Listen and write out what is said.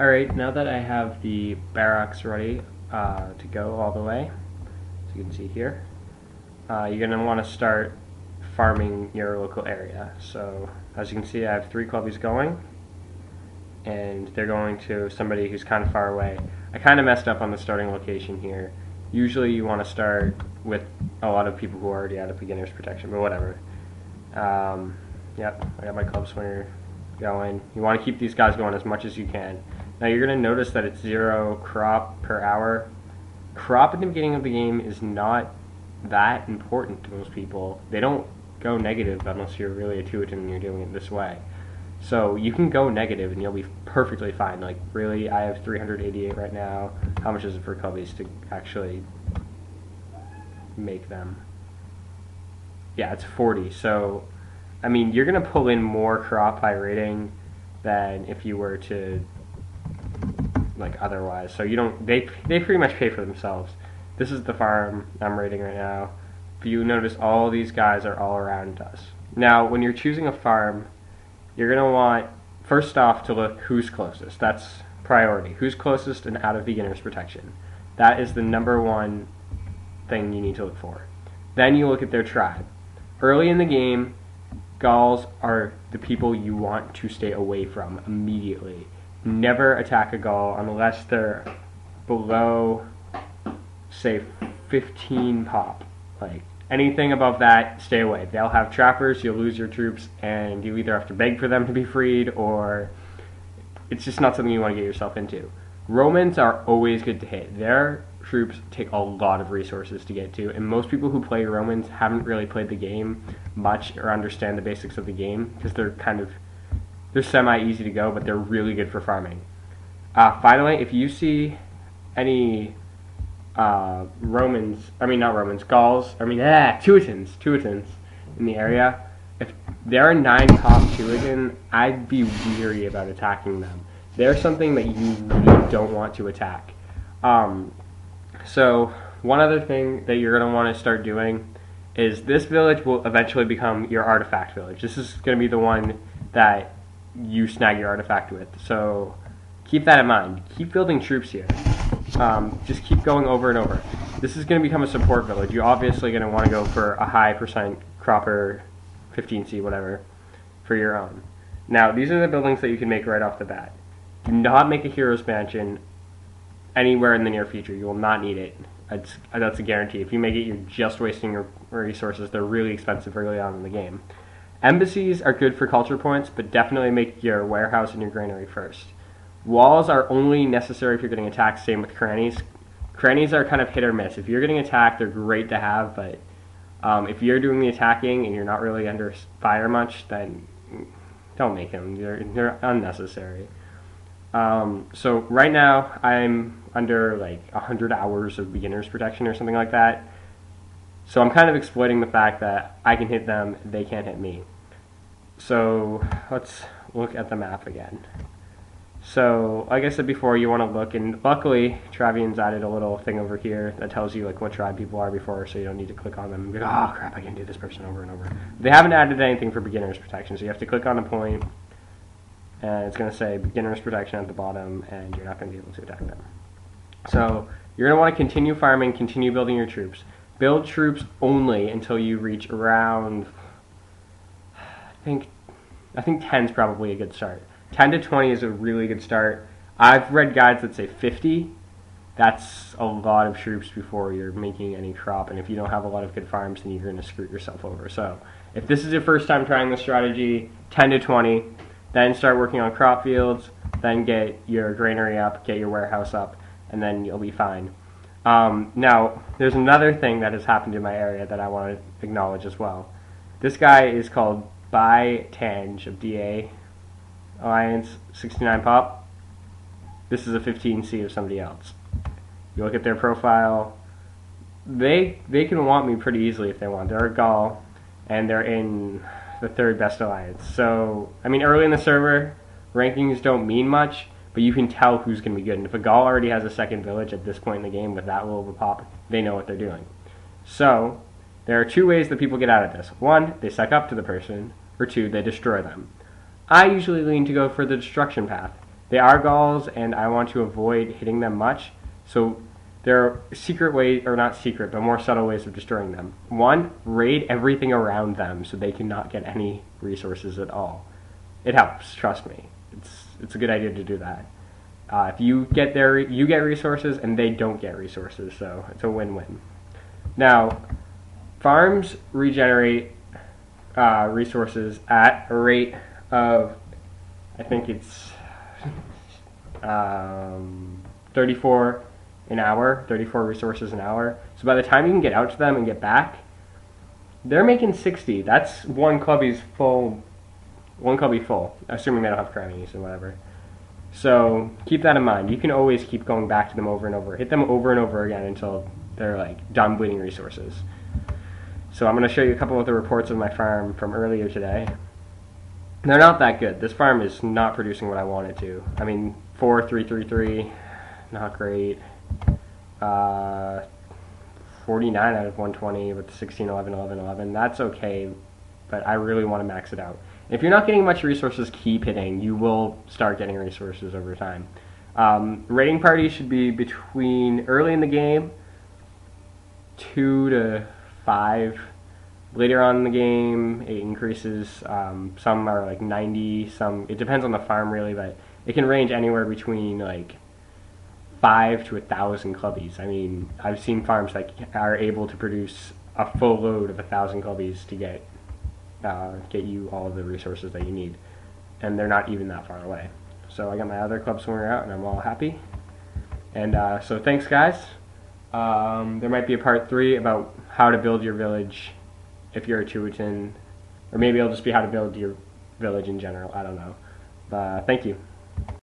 Alright, now that I have the barracks ready uh, to go all the way, as you can see here, uh, you're going to want to start farming your local area. So, as you can see, I have three clubbies going, and they're going to somebody who's kind of far away. I kind of messed up on the starting location here. Usually you want to start with a lot of people who are already out of beginner's protection, but whatever. Um, yep, I got my club swinger going. You want to keep these guys going as much as you can. Now you're going to notice that it's zero crop per hour. Crop at the beginning of the game is not that important to most people. They don't go negative unless you're really a Teuton and you're doing it this way. So you can go negative and you'll be perfectly fine. Like really, I have 388 right now. How much is it for clubbies to actually make them? Yeah, it's 40. So, I mean, you're gonna pull in more crop by raiding than if you were to like otherwise. So you don't. They they pretty much pay for themselves. This is the farm I'm raiding right now. If you notice, all these guys are all around us. Now, when you're choosing a farm, you're gonna want first off to look who's closest. That's priority. Who's closest and out of beginner's protection. That is the number one thing you need to look for. Then you look at their tribe. Early in the game, Gauls are the people you want to stay away from immediately never attack a Gaul unless they're below, say, 15 pop. Like, anything above that, stay away. They'll have trappers, you'll lose your troops, and you either have to beg for them to be freed, or it's just not something you want to get yourself into. Romans are always good to hit. Their troops take a lot of resources to get to, and most people who play Romans haven't really played the game much or understand the basics of the game because they're kind of they're semi easy to go, but they're really good for farming. Uh, finally, if you see any uh, Romans, I mean not Romans, Gauls, I mean ah, Teutons, Teutons in the area, if there are nine top Teuton, I'd be weary about attacking them. They're something that you really don't want to attack. Um, so one other thing that you're going to want to start doing is this village will eventually become your artifact village. This is going to be the one that you snag your artifact with. So keep that in mind. Keep building troops here. Um, just keep going over and over. This is going to become a support village. You're obviously going to want to go for a high percent cropper, 15C, whatever, for your own. Now, these are the buildings that you can make right off the bat. Do not make a hero's mansion anywhere in the near future. You will not need it. That's, that's a guarantee. If you make it, you're just wasting your resources. They're really expensive early on in the game. Embassies are good for culture points, but definitely make your warehouse and your granary first. Walls are only necessary if you're getting attacked, same with crannies. Crannies are kind of hit or miss. If you're getting attacked, they're great to have, but um, if you're doing the attacking and you're not really under fire much, then don't make them. They're, they're unnecessary. Um, so right now, I'm under like 100 hours of beginner's protection or something like that. So I'm kind of exploiting the fact that I can hit them, they can't hit me. So let's look at the map again. So like I said before, you want to look, and luckily Travian's added a little thing over here that tells you like what tribe people are before, so you don't need to click on them and go, oh crap, I can do this person over and over. They haven't added anything for beginner's protection, so you have to click on a point, and it's going to say beginner's protection at the bottom, and you're not going to be able to attack them. So you're going to want to continue farming, continue building your troops. Build troops only until you reach around. I think, I think 10 is probably a good start. 10 to 20 is a really good start. I've read guides that say 50. That's a lot of troops before you're making any crop, and if you don't have a lot of good farms, then you're going to screw yourself over. So, if this is your first time trying this strategy, 10 to 20, then start working on crop fields, then get your granary up, get your warehouse up, and then you'll be fine. Um, now, there's another thing that has happened in my area that I want to acknowledge as well. This guy is called By Tange of DA Alliance 69 Pop. This is a 15C of somebody else. You look at their profile. They they can want me pretty easily if they want. They're a Gaul, and they're in the third best alliance. So I mean, early in the server, rankings don't mean much but you can tell who's going to be good. And if a Gaul already has a second village at this point in the game with that little of a pop, they know what they're doing. So there are two ways that people get out of this. One, they suck up to the person, or two, they destroy them. I usually lean to go for the destruction path. They are Gauls, and I want to avoid hitting them much. So there are secret ways, or not secret, but more subtle ways of destroying them. One, raid everything around them so they cannot get any resources at all. It helps, trust me. It's it's a good idea to do that. Uh, if you get their you get resources and they don't get resources, so it's a win-win. Now, farms regenerate uh, resources at a rate of, I think it's um, 34 an hour, 34 resources an hour. So by the time you can get out to them and get back, they're making 60. That's one clubby's full, one clubby full, assuming they don't have crannies or whatever. So keep that in mind. You can always keep going back to them over and over. Hit them over and over again until they're like done bleeding resources. So I'm going to show you a couple of the reports of my farm from earlier today. They're not that good. This farm is not producing what I want it to. I mean, 4333, not great. Uh, 49 out of 120 with 16, 11, 11, 11. That's okay, but I really want to max it out. If you're not getting much resources, keep hitting. You will start getting resources over time. Um, raiding parties should be between early in the game, two to five. Later on in the game, it increases. Um, some are like 90. Some it depends on the farm really, but it can range anywhere between like five to a thousand clubbies. I mean, I've seen farms that are able to produce a full load of a thousand clubbies to get uh, get you all the resources that you need, and they're not even that far away. So I got my other club swinger out, and I'm all happy. And uh, so thanks, guys. Um, there might be a part three about how to build your village if you're a Teuton, or maybe it'll just be how to build your village in general. I don't know. But uh, thank you.